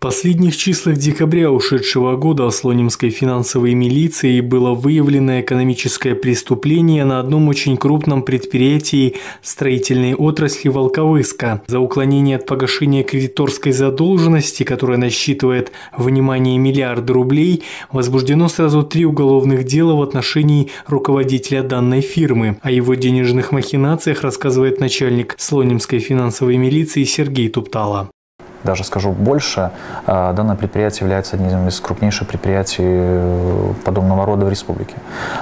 последних числах декабря ушедшего года Слонимской финансовой милицией было выявлено экономическое преступление на одном очень крупном предприятии строительной отрасли Волковыска. За уклонение от погашения кредиторской задолженности, которая насчитывает, внимание, миллиарды рублей, возбуждено сразу три уголовных дела в отношении руководителя данной фирмы. О его денежных махинациях рассказывает начальник Слонимской финансовой милиции Сергей Туптала. Даже скажу больше, э, данное предприятие является одним из крупнейших предприятий э, подобного рода в республике.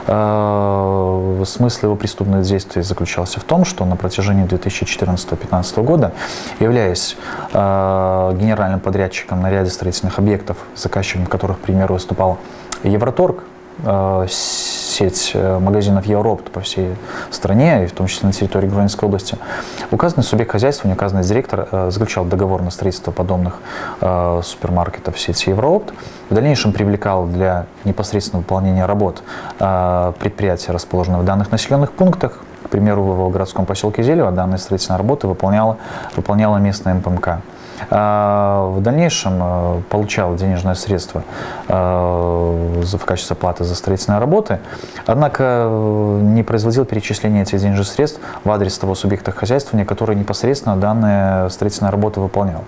Э, смысл его преступных действий заключался в том, что на протяжении 2014-2015 года, являясь генеральным подрядчиком на ряде строительных объектов, заказчиком которых, к примеру, выступал Евроторг, сеть э, магазинов Европт по всей стране, и в том числе на территории Гронинской области, указанный субъект хозяйства, указанный директор э, заключал договор на строительство подобных э, супермаркетов сети Европт. В дальнейшем привлекал для непосредственного выполнения работ предприятия, расположенные в данных населенных пунктах, к примеру, в городском поселке Зелево данные строительные работы выполняла, выполняла местная МПМК. А, в дальнейшем э, получал денежные средства э, в качестве платы за строительные работы, однако э, не производил перечисления этих денежных средств в адрес того субъекта хозяйствования, который непосредственно данные строительные работы выполнял.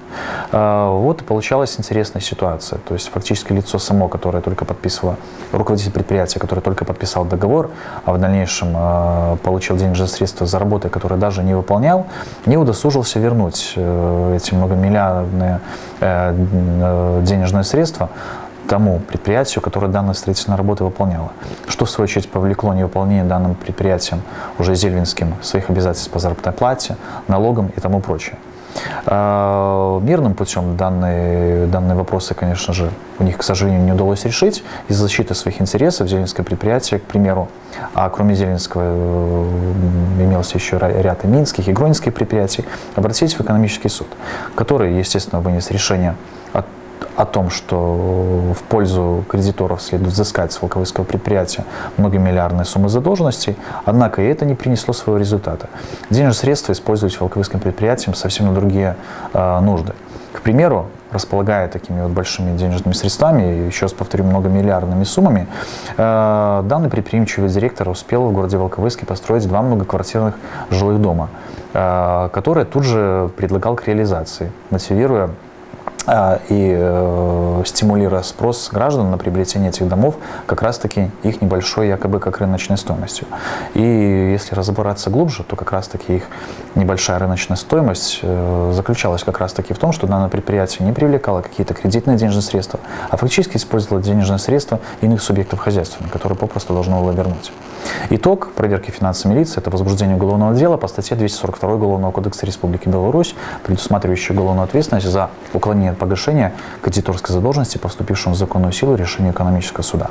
Вот и получалась интересная ситуация. То есть фактически лицо само, которое только подписывало, руководитель предприятия, который только подписал договор, а в дальнейшем получил денежные средства за работы, которые даже не выполнял, не удосужился вернуть эти многомиллиардные миллиардные э, э, денежные средства тому предприятию, которое данные строительные работы выполняло. Что, в свою очередь, повлекло невыполнение данным предприятием, уже Зельвинским, своих обязательств по заработной плате, налогам и тому прочее. А, мирным путем данные, данные вопросы, конечно же, у них, к сожалению, не удалось решить. Из-за защиты своих интересов Зеленское предприятие, к примеру, а кроме Зеленского э, имелся еще ряд и минских, и гронинских предприятий, обратились в экономический суд, который, естественно, вынес решение о о том, что в пользу кредиторов следует взыскать с волковыского предприятия многомиллиардные суммы задолженностей, однако и это не принесло своего результата. Денежные средства использовались волковыским предприятием совсем на другие э, нужды. К примеру, располагая такими вот большими денежными средствами, еще раз повторю, многомиллиардными суммами, э, данный предприимчивый директор успел в городе Волковыске построить два многоквартирных жилых дома, э, которые тут же предлагал к реализации, мотивируя и э, стимулируя спрос граждан на приобретение этих домов как раз-таки их небольшой якобы как рыночной стоимостью. И если разобраться глубже, то как раз-таки их небольшая рыночная стоимость э, заключалась как раз-таки в том, что данное предприятие не привлекало какие-то кредитные денежные средства, а фактически использовало денежные средства иных субъектов хозяйства, которые попросту должно было вернуть. Итог проверки финансовой милиции – это возбуждение уголовного дела по статье 242 Уголовного кодекса Республики Беларусь, предусматривающей уголовную ответственность за уклонение от погашения кредиторской задолженности по вступившему в законную силу решению экономического суда.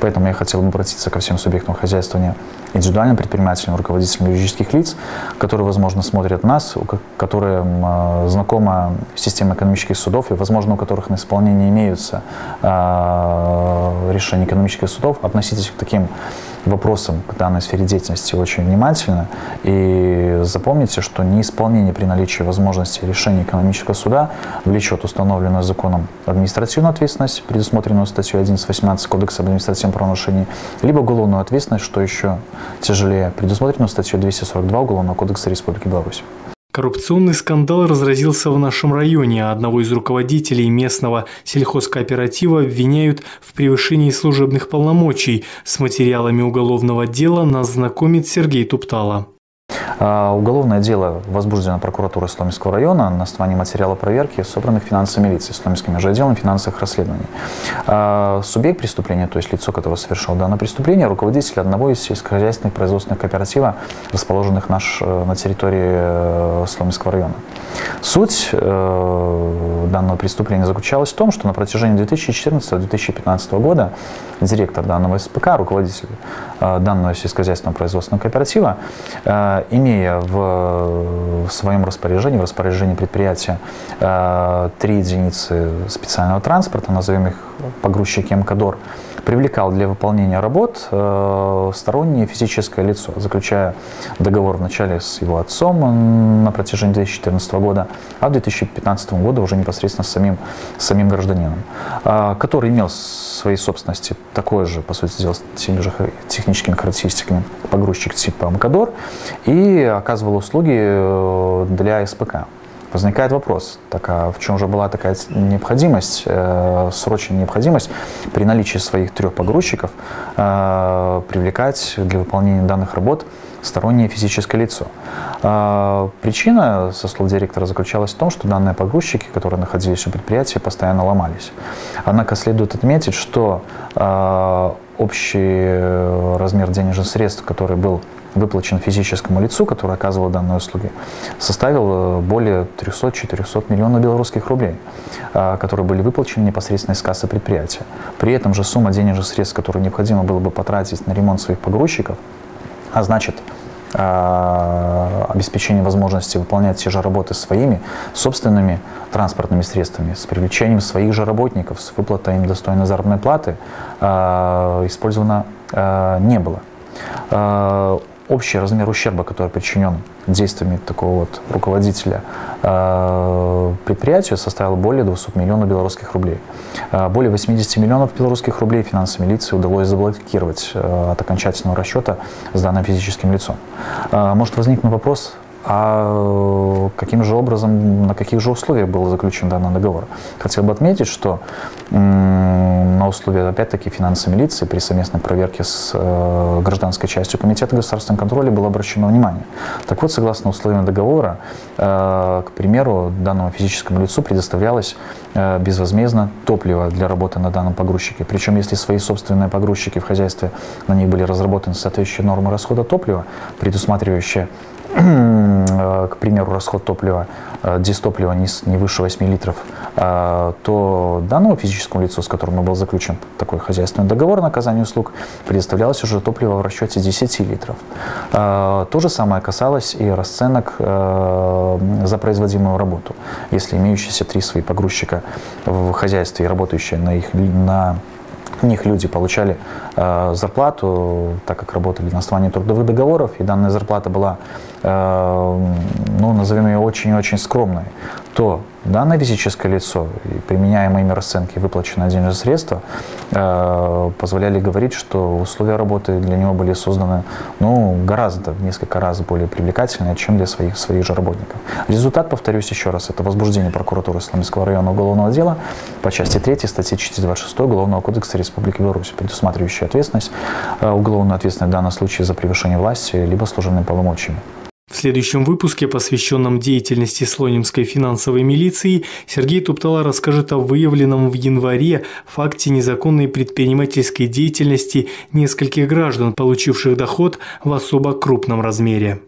Поэтому я хотел бы обратиться ко всем субъектам хозяйствования, индивидуальным предпринимателям, руководителям юридических лиц, которые, возможно, смотрят нас, которые а, знакома система экономических судов и, возможно, у которых на исполнении имеются э, решения экономических судов, относитесь к таким вопросам к данной сфере деятельности очень внимательно. И запомните, что неисполнение при наличии возможности решения экономического суда влечет установленную законом административную ответственность, предусмотренную статьей 11.18 Кодекса об административном правонарушении, либо уголовную ответственность, что еще тяжелее, предусмотренную статьей 242 Уголовного кодекса Республики Беларусь. Коррупционный скандал разразился в нашем районе, одного из руководителей местного сельхозкооператива обвиняют в превышении служебных полномочий. С материалами уголовного дела нас знакомит Сергей Туптала. А, уголовное дело возбуждено прокуратурой Сломинского района на основании материала проверки, собранных финансовой милицией Сломинским межотделом финансовых расследований. А, субъект преступления, то есть лицо, которое совершало данное преступление, руководитель одного из сельскохозяйственных производственных кооперативов, расположенных наш, э, на территории э, Сломинского района. Суть э, данного преступления заключалась в том, что на протяжении 2014-2015 года директор данного СПК, руководитель э, данного сельскохозяйственного производственного кооператива, э, имея в, своем распоряжении, в распоряжении предприятия э, три единицы специального транспорта, назовем их погрузчики МКДОР, привлекал для выполнения работ э, стороннее физическое лицо, заключая договор вначале с его отцом на протяжении 2014 года, а в 2015 году уже непосредственно с самим, с самим гражданином, э, который имел в своей собственности такой же, по сути дела, с теми же техническими характеристиками погрузчик типа МКДОР и оказывал услуги э, для СПК. Возникает вопрос, так а в чем же была такая необходимость, э, срочная необходимость при наличии своих трех погрузчиков э, привлекать для выполнения данных работ стороннее физическое лицо. Э, причина, со слов директора, заключалась в том, что данные погрузчики, которые находились у предприятия, постоянно ломались. Однако следует отметить, что э, общий размер денежных средств, который был выплачен физическому лицу, которое оказывало данные услуги, составил э, более 300-400 миллионов белорусских рублей, а, которые были выплачены непосредственно из кассы предприятия. При этом же сумма денежных средств, которые необходимо было бы потратить на ремонт своих погрузчиков, а значит, а, обеспечение возможности выполнять те же работы своими собственными транспортными средствами, с привлечением своих же работников, с выплатой им достойной заработной платы, а, использовано не было общий размер ущерба, который причинен действиями такого вот руководителя э, предприятию, составил более 200 миллионов белорусских рублей. Э, более 80 миллионов белорусских рублей финансовой милиции удалось заблокировать э, от окончательного расчета с данным физическим лицом. Может возникнуть вопрос, а каким же образом, на каких же условиях был заключен данный договор? Хотел бы отметить, что на условия, опять-таки, финансовой милиции при совместной проверке с э, гражданской частью Комитета государственного контроля было обращено внимание. Так вот, согласно условиям договора, э, к примеру, данному физическому лицу предоставлялось э, безвозмездно топливо для работы на данном погрузчике. Причем, если свои собственные погрузчики в хозяйстве, на них были разработаны соответствующие нормы расхода топлива, предусматривающие Э, к примеру, расход топлива, э, дистоплива не, не выше 8 литров, э, то данному физическому лицу, с которым был заключен такой хозяйственный договор на оказание услуг, предоставлялось уже топливо в расчете 10 литров. То же самое касалось и расценок за производимую работу. Если имеющиеся три свои погрузчика в хозяйстве и работающие на их на них люди получали э, зарплату, так как работали на основании трудовых договоров, и данная зарплата была, э, ну, назовем ее очень-очень скромной, то данное физическое лицо и применяемые ими расценки выплаченные денежные средства э, позволяли говорить, что условия работы для него были созданы ну, гораздо, в несколько раз более привлекательные, чем для своих, своих же работников. Результат, повторюсь еще раз, это возбуждение прокуратуры Сломинского района уголовного дела по части 3 статьи 426 Уголовного кодекса Республики Беларусь, предусматривающая ответственность, э, уголовную ответственность в данном случае за превышение власти либо служебными полномочиями. В следующем выпуске, посвященном деятельности Слонимской финансовой милиции, Сергей Туптала расскажет о выявленном в январе факте незаконной предпринимательской деятельности нескольких граждан, получивших доход в особо крупном размере.